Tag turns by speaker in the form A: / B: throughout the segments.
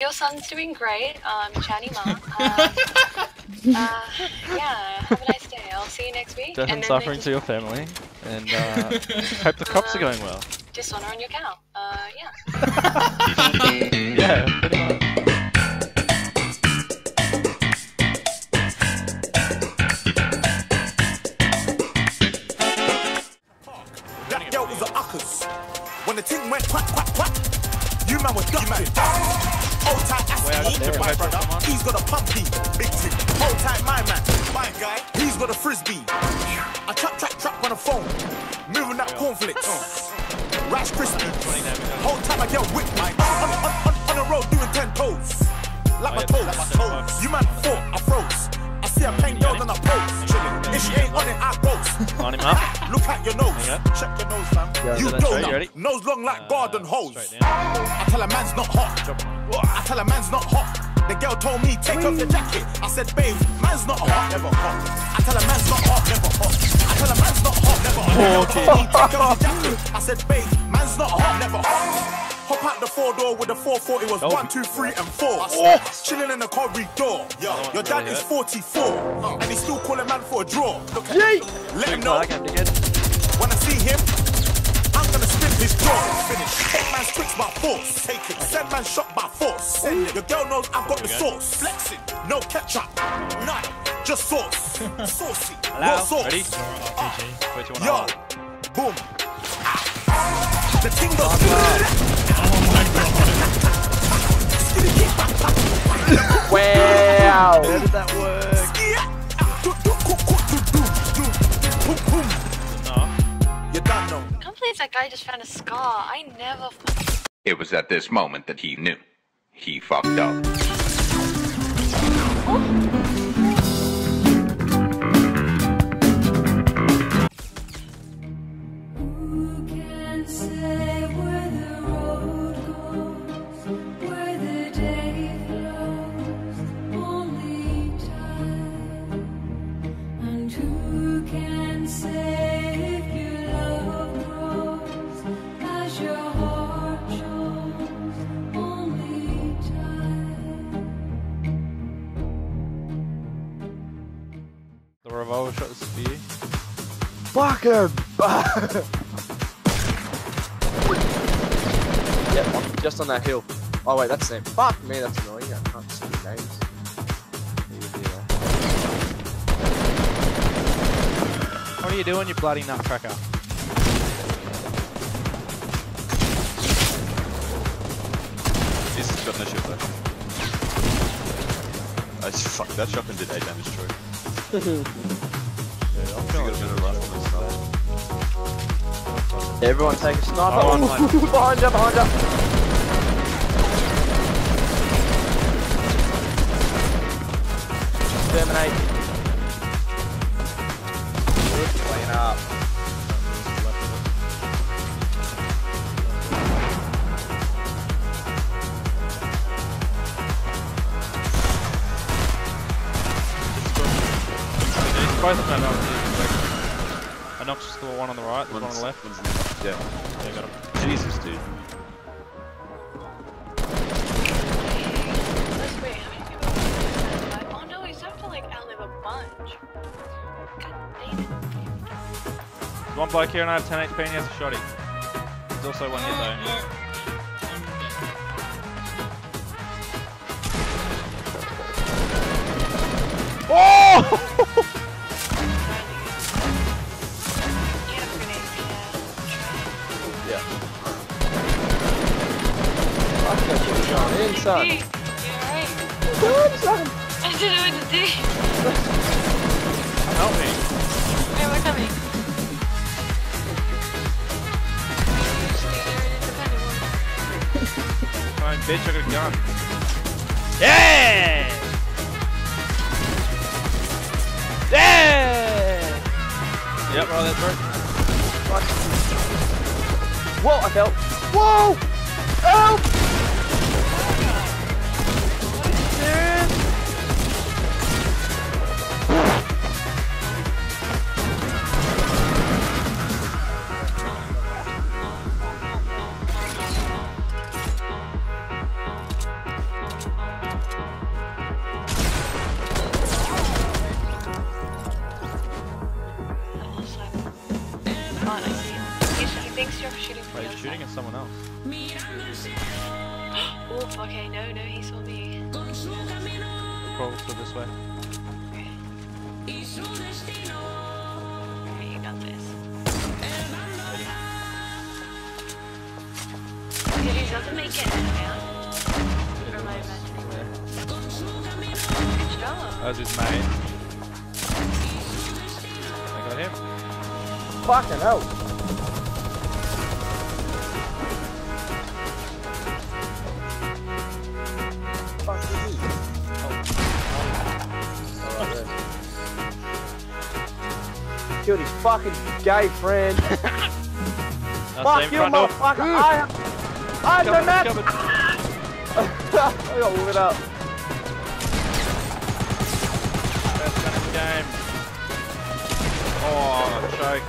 A: Your son's doing great, um, Chani Ma. Uh, uh, yeah, have a nice day. I'll see you next week.
B: Death and,
A: then
B: suffering
A: there's
B: to your family, and uh, hope the crops are going well.
A: Dishonor on your cow. Uh, yeah.
B: Yeah, pretty much.
C: That girl was a uckers. When the thing went quack, quack, quack, you man was ducking. Hold tight, Aston,
B: there,
C: my brother. He's got a pumpy, big thing. Hold tight, my man, my guy. He's got a frisbee. I trap, trap, trap on the phone. Moving that cornflakes. Rice Krispies. Hold tight, my girl whip me. On, on, on, on the road doing ten toes. Like my
B: yeah,
C: toes,
B: like
C: my toes. You man fought, I froze. I see a pen girl and I pose. Chilling. If she ain't on it, I ghost.
B: Line him up.
C: Look at your nose.
B: Hang
C: Check your nose, fam. you
B: so that's
C: don't
B: right,
C: know.
B: you?
C: Nose long like garden hose. I tell a man's not hot. I tell a man's not hot. The girl told me take off the jacket. I said, babe, man's not hot, never hot. I tell a man's not hot, never hot. I tell a man's not hot, never hot. The girl take off the jacket. I said, babe, man's not hot, never hot. Hop out the four door with the 440 it was
B: Oh.
C: one, two, three, and four. Oh, Chilling in the corridor. Yo, your dad is
B: hurt.
C: 44, and he's still calling man for a draw. Look at Let him know.
B: Flag, Andy.
C: When I see him, I'm gonna spin his jaw. Finish. Take man's tricks by force. Take it. Send man shot by force. Send it. Your girl knows I've got the sauce. Flex it. No ketchup. None. Just sauce. Saucy. Raw sauce.
B: Ready? Which one?
C: Yo. Boom. Ah. The ting goes.
D: Wow!
B: How did that work? No.
C: You done know.
A: I can't believe that guy just found a scar. I never.
E: It was at this moment that he knew. He fucked up.
F: Who The
B: revolver shot the spear.
D: Fuck him! yep, I'm just on that hill. Oh wait, that's them. Fuck me, that's annoying. I can't see the names.
B: He would be there. What are you doing, you bloody nutcracker?
G: This has got no shield though. I just, fuck, that shotgun did 8 damage, Troy.
B: Yeah, I'm
G: You got a better rifle than sniper.
D: Everyone take a sniper.
B: Oh, mine.
D: behind you, behind you. Terminate.
B: Both of them are I knocked just the one on the right, there's one on the left.
G: One's in the- Yeah.
B: Yeah, got him.
G: Jesus, dude.
A: Let's wait. How many people? are there? Oh no, he's have to like outlive a bunch. God damn it.
B: There's one bloke here and I have 10 HP and he has a shotty. There's also one hit though.
D: In, son.
A: Hey, you alright?
D: Good, son.
A: I didn't know what to do.
B: Help me.
A: Hey, we're coming.
B: Come on, bitch, I got a gun. Yeah! Yeah! Yep, roll that through.
D: Whoa, I fell. Whoa! Help! Killed his fucking gay friend. Fuck you, motherfucker! I, I'm the man. I got lit up.
B: Best gun in the game. Oh, choke.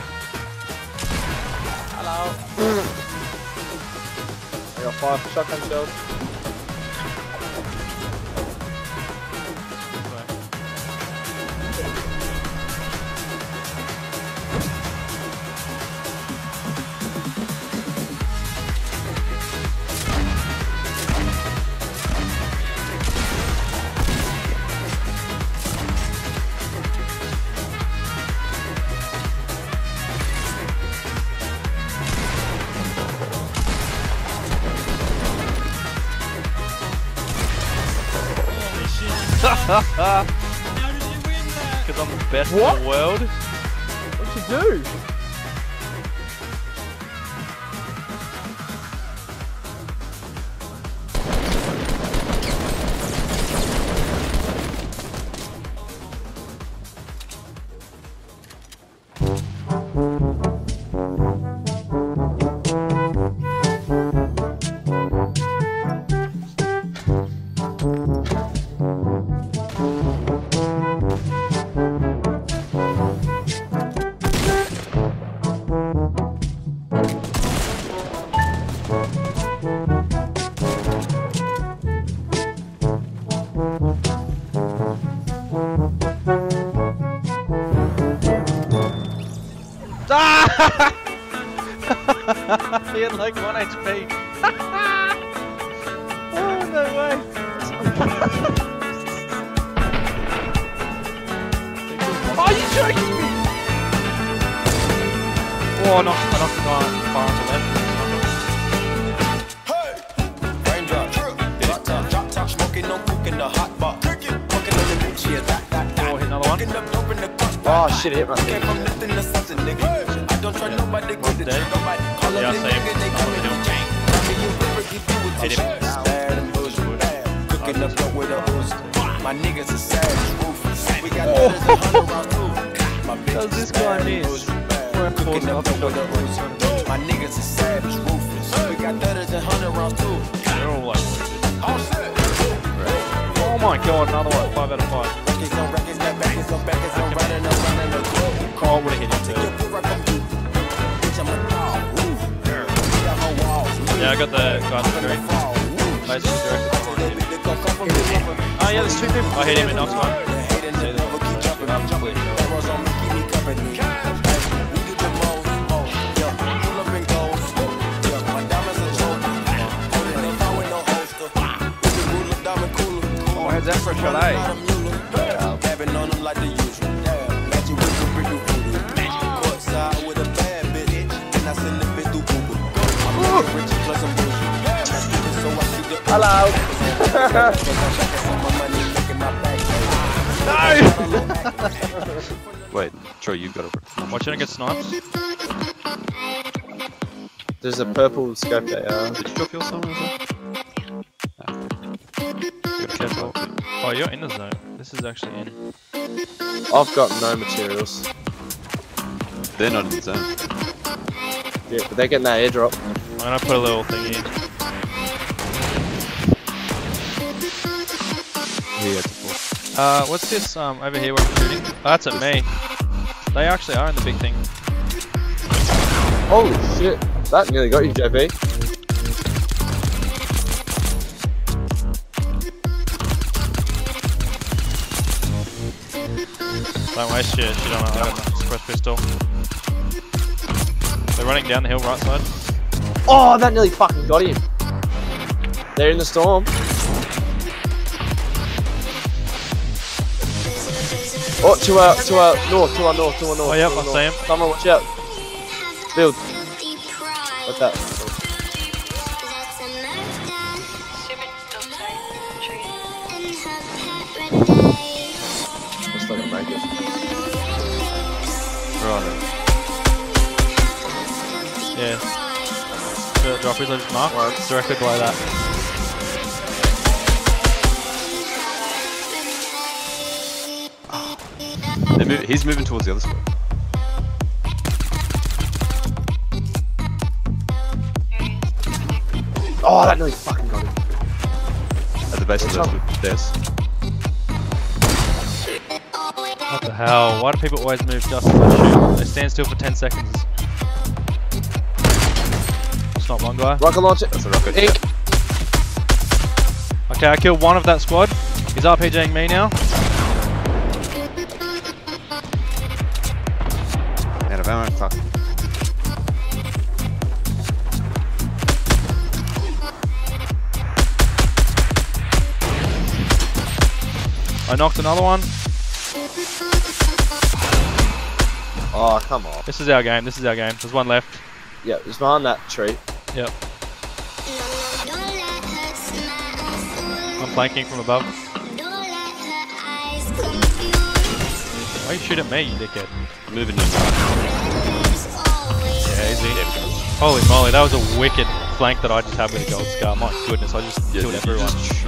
D: Hello. I got five shotgun shells.
B: Because I'm the best
D: What?
B: in the world.
D: What'd you do?
B: he had like 1 HP. oh, no way. Are you joking me? Oh, I knocked, I knocked the guy far on the left.
H: Raindrop, drop top, drop top, smoking, no cooking the hot pot. Cooking on the bitch, yeah, that, that, that.
B: Oh, hit another one.
H: Cooking up dope in the cross.
D: Oh shit, it hit my
H: Came
D: thing.
H: from nothing to something, nigga. I don't try nobody, get it,
B: dead.
H: nobody. Call up
B: same.
H: nigga, they
B: Oh,
H: call it
B: don't.
H: gang. Robbing you, get you with
B: Hit
H: the
B: him.
H: shit. Bad and. Cooking up dope with a. My niggas are savage, ruthless. We got oh. letters and hundred rounds too. My bitch
B: this
H: is
B: guy
H: bad and Cooking up dope with a My niggas are savage, ruthless. We got letters and hundred rounds too.
B: They're all like.
H: Oh.
B: Oh my god, another one. 5 out of 5.
H: Records on records, got backers on backers, I'm running the club.
B: Oh, would have hit him too. Yeah, I got the guy on the screen.
H: Fall. Woo.
B: Basically directed towards him.
H: They gon' come from the river.
B: Oh yeah, there's two people. I hit him in knocked one.
H: The hate and the
B: Yeah,
H: devil keep jumping,
B: I'm
H: jumping.
B: clear.
H: Arrows on me, keep me company. Hey, we get the most, most. Yeah, up and go. Yeah, my diamonds are choker. Holding the phone with no holster. With the ruler, diamond cooler.
B: Oh, how's that for a shot, eh?
H: On them like the usual. Magic with the brick and voodoo. Courtside with a the
D: Hello.
G: Wait, Troy, you've got to.
B: Watching it get sniped.
D: There's a purple scope there.
G: Did you drop your song as.
B: Oh, you're in the zone. This is actually in.
D: I've got no materials.
G: They're not in the zone.
D: Yeah, but they're getting that airdrop.
B: I'm gonna put a little thing in.
G: He had to fall.
B: Uh, what's this um over here where I'm shooting? Oh, that's at me. They actually are in the big thing.
D: Holy shit. That nearly got you, JP.
B: Don't waste your shit on it. I got the suppressed pistol. They're running down the hill right side.
D: Oh, that nearly fucking got him. They're in the storm. Oh, to our, to our north, to our north, to our north.
B: Oh, yep, I see him.
D: Someone watch out. Build. What's that?
A: Super. Sorry. Tree.
D: Let's let him make it.
G: Right.
B: Yeah. The drop is just marked.
D: One.
B: It's directly below that.
G: They're mov- he's moving towards the other side.
A: There he is.
D: Oh, that nearly fucking got him.
G: At the base of
D: What's
G: the stairs.
B: What the hell? Why do people always move just as I shoot? They stand still for 10 seconds. It's not one guy.
D: Rocket launcher.
G: That's a rocket.
D: Ink.
B: Okay, I killed one of that squad. He's RPGing me now.
G: Out of ammo. Fuck.
B: I knocked another one.
D: Oh, come on.
B: This is our game. This is our game. There's one left.
D: Yeah, it's behind that tree.
B: Yep. I'm flanking from above. Why you shoot at me, you dickhead?
G: Moving in.
B: Yeah, easy. Holy moly, that was a wicked flank that I just had with a gold scar. My goodness, I just
G: Yeah,
B: killed everyone.
G: just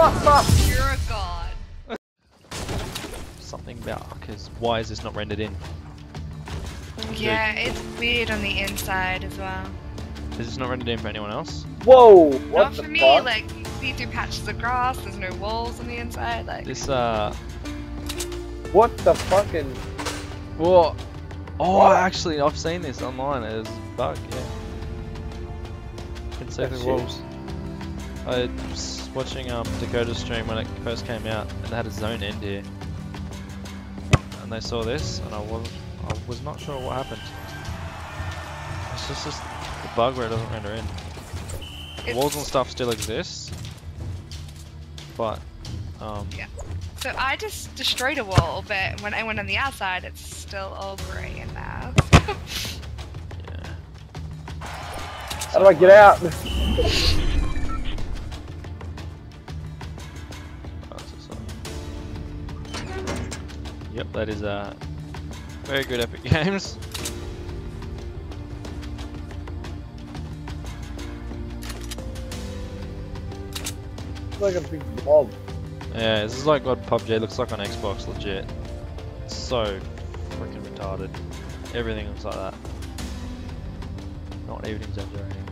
I: You're a god.
B: Something about because why is this not rendered in?
I: Yeah, it's weird on the inside as well.
B: Is this not rendered in for anyone else?
D: Whoa! What
I: Not
D: the
I: for me,
D: fuck?
I: like you see through patches of grass, there's no walls on the inside, like
B: This uh,
D: What the fucking?
B: what? Oh,
D: What?
B: actually, I've seen this online. It's a bug, yeah. You can see
D: That's
B: the walls. I was watching um Dakota stream when it first came out, and they had a zone end here, and they saw this, and I was I was not sure what happened. It's just, just the bug where it doesn't render in. The
I: it's,
B: walls and stuff still exist, but um,
I: So I just destroyed a wall, but when I went on the outside, it's still all grey in there.
B: yeah.
D: How do I get out?
B: Yep, that is uh, very good Epic Games.
D: It's like a big blob.
B: Yeah, this is like what PUBG looks like on Xbox, legit. It's so freaking retarded. Everything looks like that. Not even exaggerating.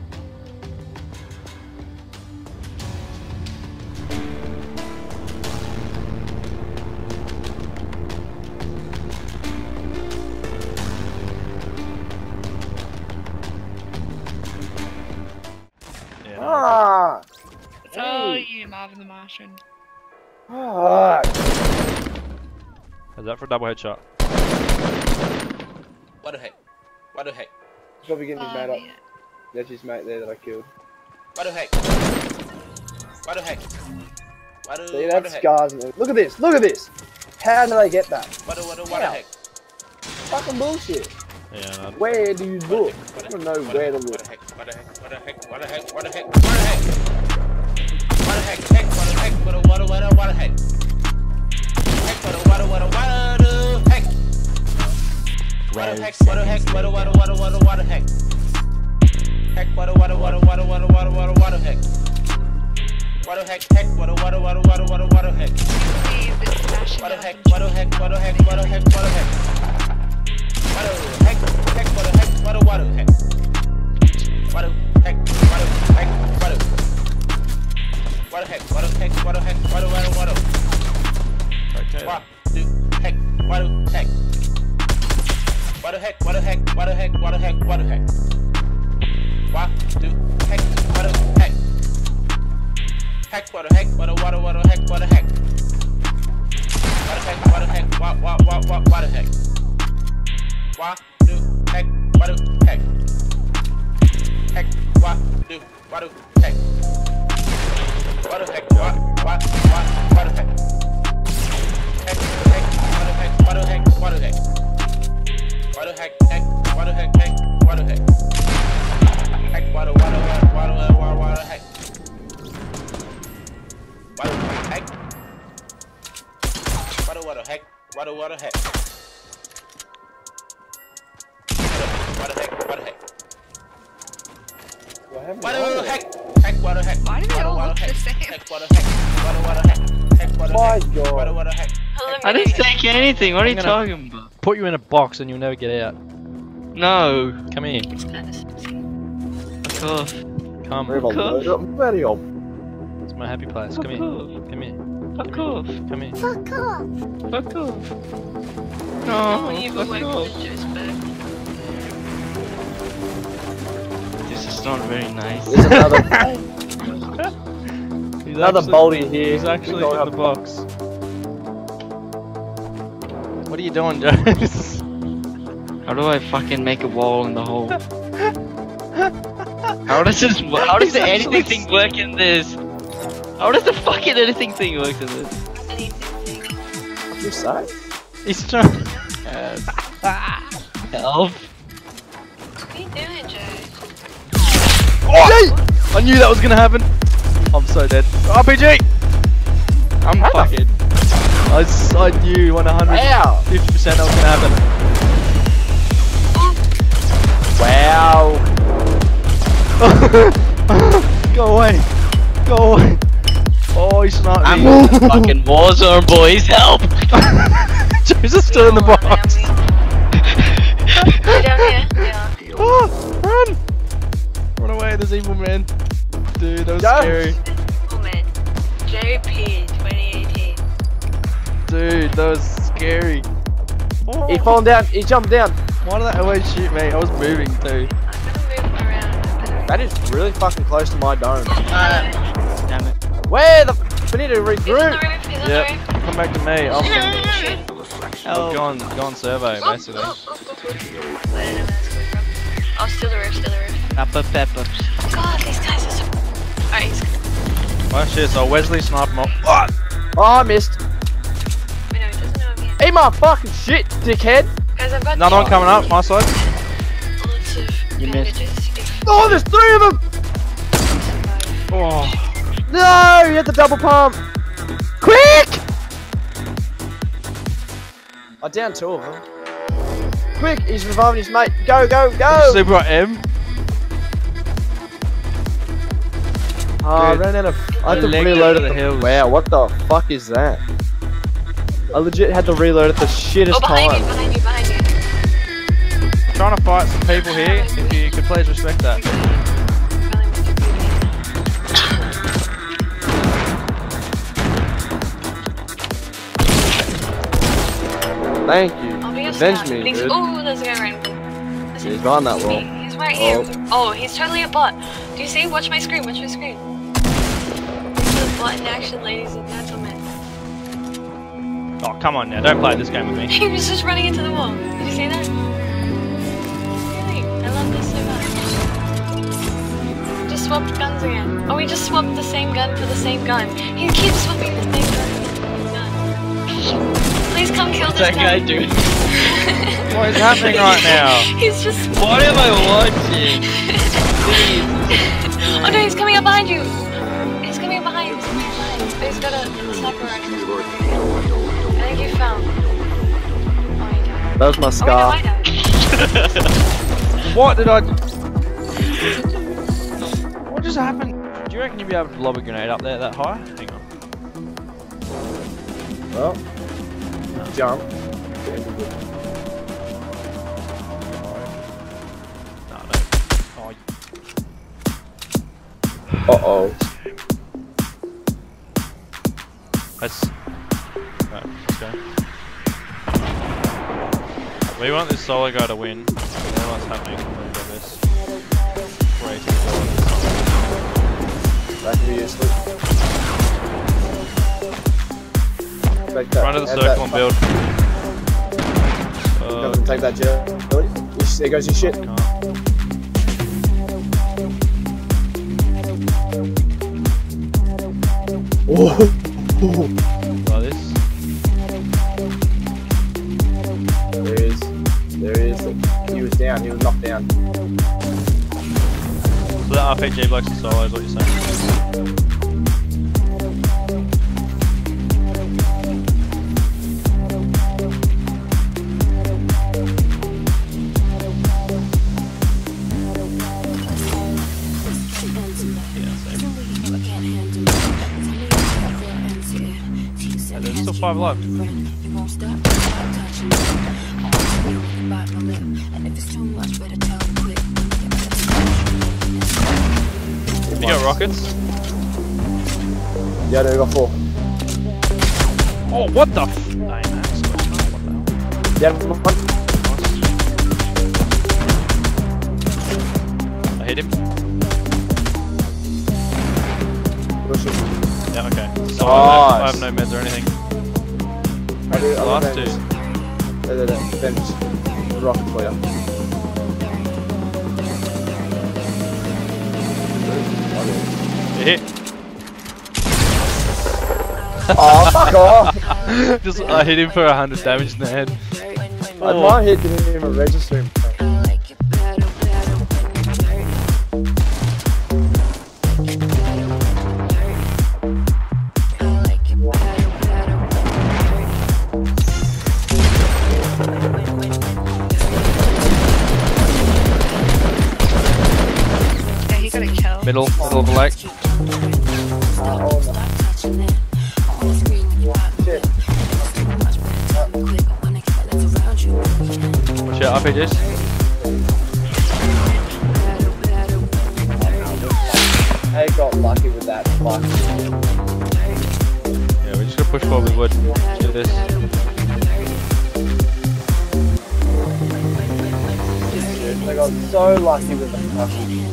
B: Oh yeah, no,
D: Ah!
I: It's all
D: Hey.
I: you,
D: Fuck.
B: Is that for a double headshot?
J: What the heck? What the heck?
D: He's probably getting his
I: Oh,
D: mate up.
I: yeah.
D: That's his mate there that I killed.
J: What the heck? What the heck? What the,
D: See,
J: what
D: that's
J: the heck?
D: scars. in there. Look at this. Look at this. How do they get that?
J: What the, what the, what the heck?
D: Fucking bullshit.
B: Yeah.
D: Where do you look? I don't know where
J: the
D: to
J: heck?
D: look.
J: What the heck? What the heck? What the heck? What the heck? What the heck? What the heck? heck, heck, what a heck, what a water, what a water, heck. Heck, what a water, what a water, heck. What a heck, what a heck, what a water, water, water, water, heck. Heck, what a water, water, water, water, water, water, water, heck. What a heck, heck, what a water, water, water, water, water, heck. What
I: a
J: heck, what a heck, what a heck, what a heck, what a heck. What a heck, heck, what a heck, what a water, heck. Heck? What the heck? What the heck? What the heck? What the heck? Heck? What the heck? What the what the what the heck? What the heck? What the heck? What the heck? What what what what what the heck? What the heck? What the heck? Heck? What the what the heck? What the heck? What what what what the heck? Heck? Heck? What the heck? What the heck? What the heck? What the heck? water the heck? water the heck? water, water, water, water, water, water. Water. Water, Heck! water, heck? Water, water, heck? What
D: happened?
J: Water,
D: water,
J: heck?
I: Why do they all look
J: the
I: same?
K: I didn't take anything. What are you talking about?
B: Put you in a box and you'll never get out.
K: No,
B: come here.
K: Fuck off.
B: Come.
D: On, Fuck off.
B: It's my happy place. Come here. Come here.
K: Fuck come off.
B: Come here.
K: Fuck off. Fuck off.
A: No, oh, fuck off.
K: This is not very nice.
D: There's another. another Baldy here.
B: He's actually in the box. What are you doing, Joe?
K: How do I fucking make a wall in the hole? How does this? wo- How does the
B: He's
K: anything thing work in this? How does the fucking anything thing work in this?
A: Anything.
D: What'd you say?
B: He's trying.
K: Uh, help!
A: What are you doing, Joe?
B: Oh! I knew that was gonna happen. I'm so dead. RPG! I'm fucking. I, s- I knew 150% that was gonna happen.
D: Wow!
B: Go away. Go away. Oh, he sniped
K: I'm
B: me.
K: in the fucking war zone, boys. Help!
B: Joe's is still in the box.
A: Way down here. Yeah.
B: Oh, run! Run away, there's evil men. Dude, that was
D: Go.
B: scary.
A: Oh man. JP 2018.
B: Dude, that was scary. Oh,
D: He fell down. He jumped down.
B: Why did that always shoot me? I was moving too.
A: I'm gonna move around.
D: That is really fucking close to my dome.
K: Uh, damn it.
D: Where the? We need to
A: He's on the
D: regroup.
A: roof. He's on
B: Yep, come back to me. I'm,
A: Shit.
B: I've gone, gone survey basically.
A: Oh, oh, oh, oh. I don't know where that's coming from. Oh, still the roof. Still the roof.
K: Pepper peppers.
A: God, these guys are so. Alright, he's.
B: Oh shit, so Wesley sniped him off. What?
D: Oh, I missed.
A: Wait, no, he doesn't know I'm here.
D: Eat my fucking shit, dickhead.
A: Guys, I've got
B: Another one coming up, my side.
A: lots of
K: You missed.
D: Oh, there's three of them.
B: Oh,
D: No, you had the double pump. Quick! I down two of them. Quick, he's reviving his mate. Go, go, go!
B: Super M.
D: Oh, I ran out of. I had to reload at
B: the hills.
D: Wow, what the fuck is that? I legit had to reload at the shittest
A: Oh, behind you,
D: time.
A: behind you, behind you.
B: Trying to fight some people here. If you could please respect that.
A: Really meant to be there.
D: Thank you.
A: I'll be your
D: Avenge me,
A: Thanks-
D: dude.
A: Oh, there's a guy right. There's a-
D: He's behind that
A: he's
D: wall.
A: He's right here. Oh. oh, he's totally a bot. Do you see? Watch my screen. Watch my screen. He's the What in action, ladies and gentlemen?
B: Oh, come on now, don't play this game with me.
A: He was just running into the wall. Did you see that? Swapped guns again. Oh, we just swapped the same gun for the same gun. He keeps swapping the same gun for the same gun. Please come kill this
K: that guy
A: guy.
K: doing?
B: What is happening right now?
A: He's just.
K: What am I watching?
A: Oh no, he's coming up behind you. He's coming up behind. He's coming up behind. Oh, he's got a sniper rifle. I think you found. Oh, you died.
D: That was my
A: Oh,
D: scar.
A: wait, no, I died.
B: What did I? What just happened? Do you reckon you'd be able to lob a grenade up there that high? Hang on.
D: Well, jump.
B: No, no. Oh,
D: Uh oh.
B: Let's. Right, let's go. We want this solo guy to win. I don't know what's happening. We've got this crazy
D: That can be useful. Take that.
B: Run to the circle and build. Uh,
D: and take that jet. There goes your shit.
B: can't.
D: Oh.
B: Like this.
D: There he is. There he is. He was down. He was knocked down.
B: So that RPG blokes and solo is what you're saying? Yeah, there's still five left. You got rockets?
D: Yeah, there we got four.
B: Oh, what the? F- Hey, Max, what the hell?
D: Yeah, one.
B: I hit him. Yeah, okay. So I, have no, I have no meds or anything.
D: I do,
B: last two.
D: There, there, there. Venge. Rocket for you.
B: Hit.
D: Oh, fuck off!
B: Just I hit him for a hundred damage in the head.
D: I oh. might hit didn't even register him.
I: Yeah, he got a kill.
B: Middle, middle of push forward we would. Let's do this.
D: They got so lucky with the fucking.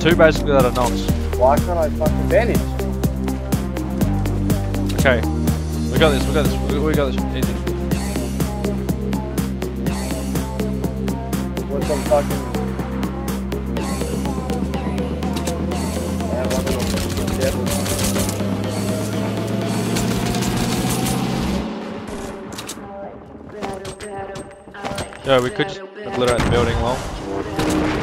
B: Two basically that are knocks.
D: Why can't I fucking vanish?
B: Okay. We got this, we got this, we we got this. Easy.
D: What's some fucking. Yeah, one of them. Careful.
B: Yeah, we could just obliterate the building long.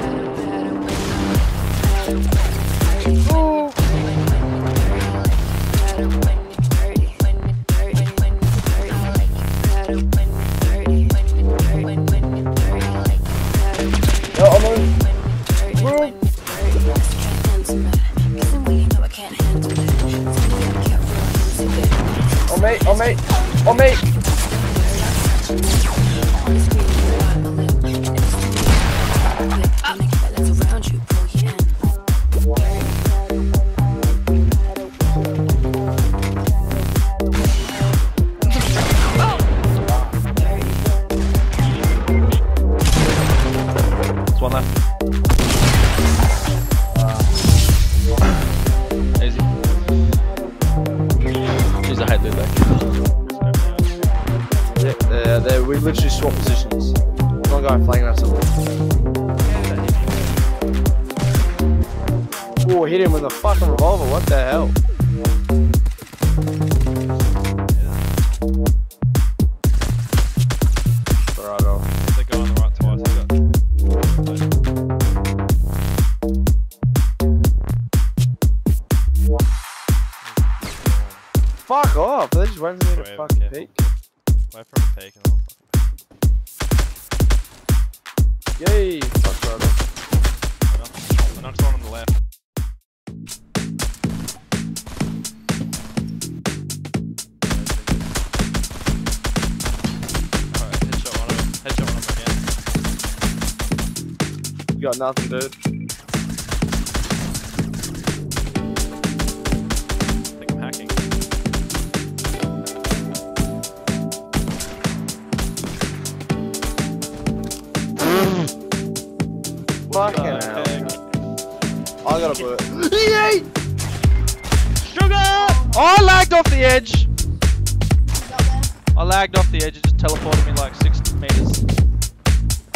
D: Swap positions. One guy flanking us a little. Oh, hit him with a fucking revolver. What the hell? Right off.
B: They go on the right twice.
D: Fuck off! They just waiting for me to fucking peek.
B: Wait for him to peek and I'll fucking
D: Yay! Fuck right off.
B: I knocked one on the left. Alright, headshot one of them. Headshot one of them again.
D: You got nothing, dude.
B: I
D: got a bullet.
B: Yay! Sugar! Oh, I lagged off the edge. I lagged off the edge. It just teleported me like six meters.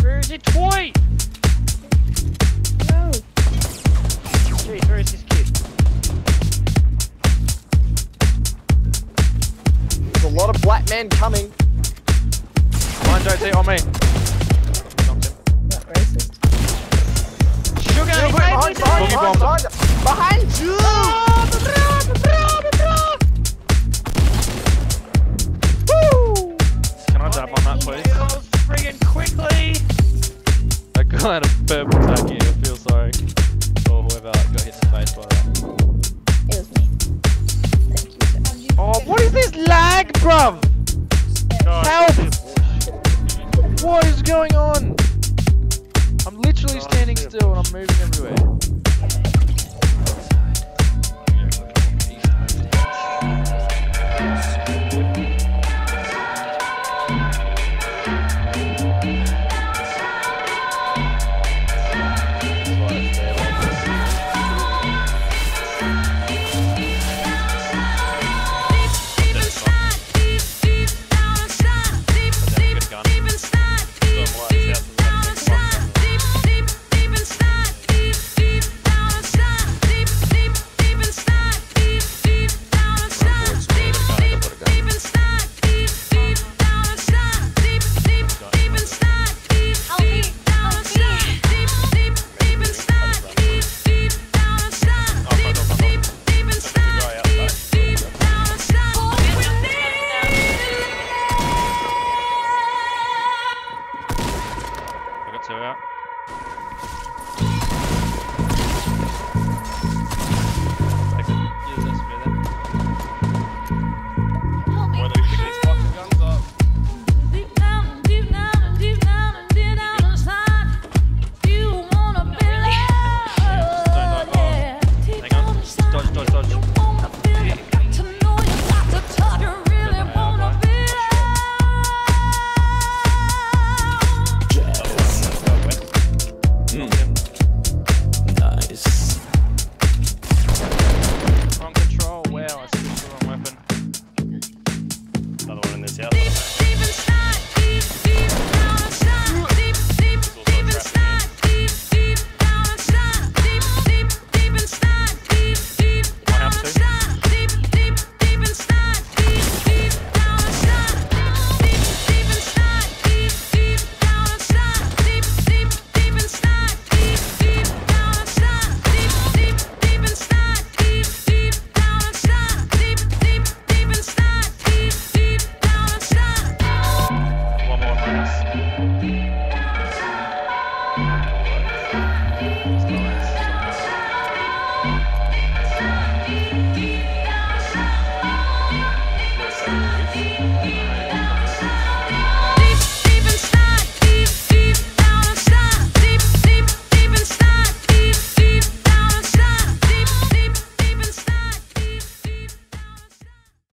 B: Where is it, toy?
K: No. Jeez, where is this kid?
D: There's a lot of black men coming.
B: Mine JT on me.
D: Behind, behind, behind, you!
B: Can I jump on that, please? Friggin' quickly! That guy had a purple tacky. I feel sorry. Or whoever got hit in the face by that.
K: It was me. Thank you. sir.
B: Oh, what is this lag, bruv?